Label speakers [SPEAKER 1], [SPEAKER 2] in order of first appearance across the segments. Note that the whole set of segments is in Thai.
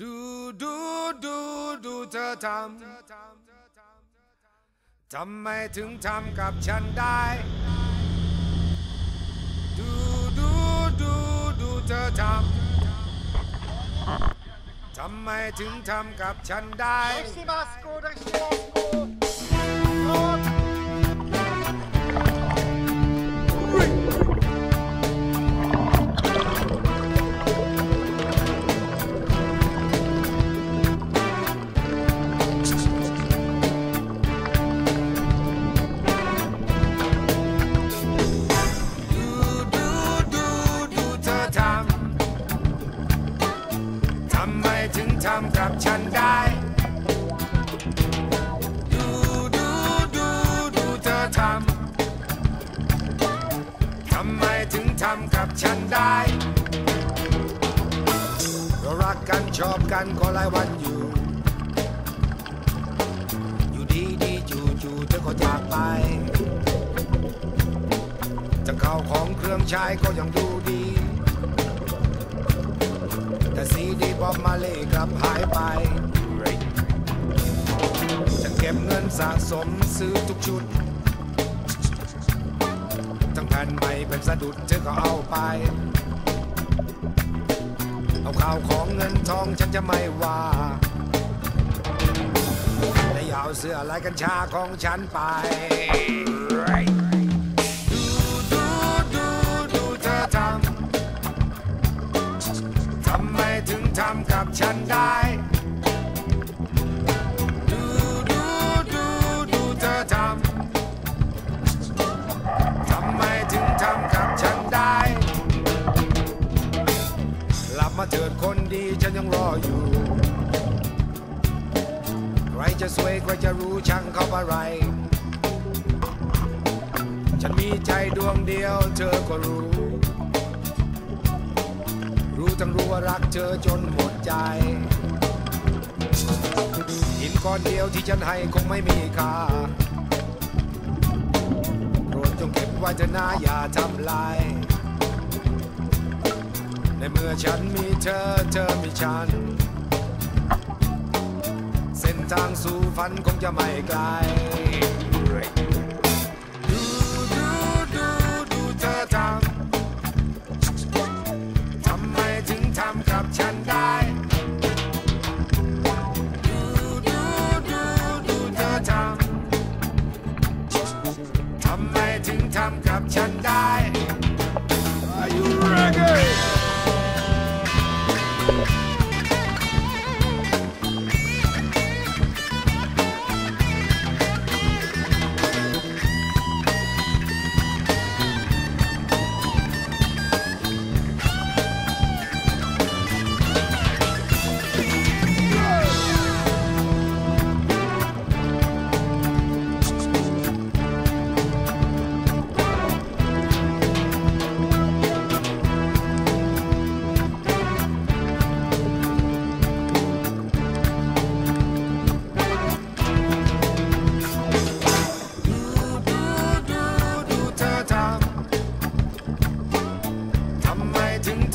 [SPEAKER 1] ดูดูดูดูเธอทำทำไมถึงทำกับฉันได้ ดูดูดูดูเธอทำทำไมถึงทำกับฉันได้ำทำไมถึงทำกับฉันได้ ดูดูดูดูเธอทำ ทำไมถึงทำกับฉันได้ เรารักกันชอบกันก็หลายวันอยู่ อยู่ดีดีจู่จู่เธอก็จากไป จะเข้าของเครื่องใช้ก็ยังดูดี แต่ซีดีบอบมาเล่กลับหายไป จะเก็บเงินสะสมซื้อทุกชุด ทั้งแผ่นใหม่เป็นสะดุดเธอก็เอาไป เอาข่าวของเงินทองฉันจะไม่ว่าและอยาเอาเสื้อลายกัญชาของฉันไป ดคนดีฉันยังรออยู่ ใครจะสวยใครจะรู้ช่างเขาอะไร ฉันมีใจดวงเดียวเธอก็รู้ รู้ทั้งรู้ว่ารักเธอจนหมดใจ หินก้อนเดียวที่ฉันให้คงไม่มีค่าโปรดจงเก็บไว้เถอะนะอย่าทำลาย เมื่อฉันมีเธอเธอมีฉัน เส้นทางสู่ฝันคงจะไม่ไกล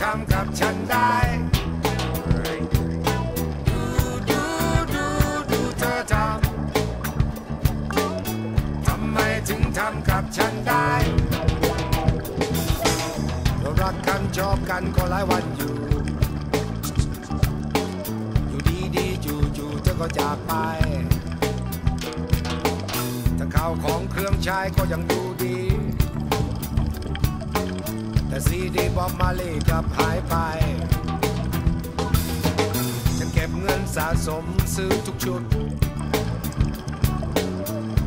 [SPEAKER 1] ทำกับฉันได้ดูดู ดู ดูเธอทำ ทำไมถึงทำกับฉันได้เรารักกันชอบกันก็หลายวันอยู่ อยู่ดีดีจู่จู่เธอก็จากไปถ้าข้าวของเครื่องใช้ก็ยังดูดี ดีบอบมาเล่กลับหายไป จะเก็บเงินสะสมซื้อทุกชุด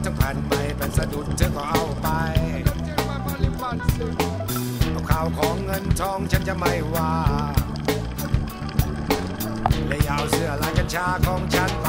[SPEAKER 1] ทั้งผ่านใหม่เป็นสะดุดเธอก็เอาไปเอาข่าวของเงินทองฉันจะไม่ว่าและยาเอาเสื้อลายกัญชาของฉันไป